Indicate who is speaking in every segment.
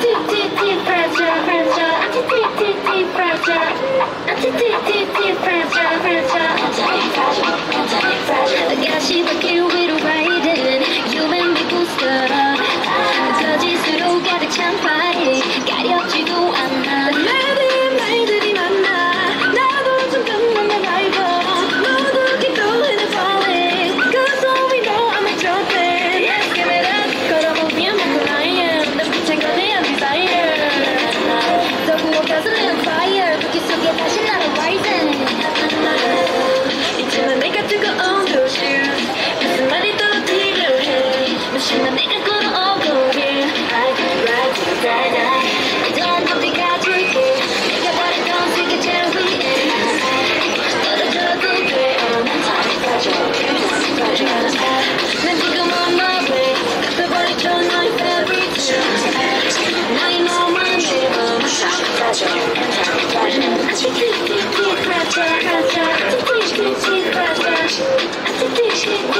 Speaker 1: T, T, T pressure, pressure. T T T pressure. Deep, deep, deep. Хотя, хотя, ты будешь найти, когда Ты дышишь,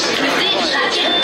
Speaker 2: Resist. Resist. Resist.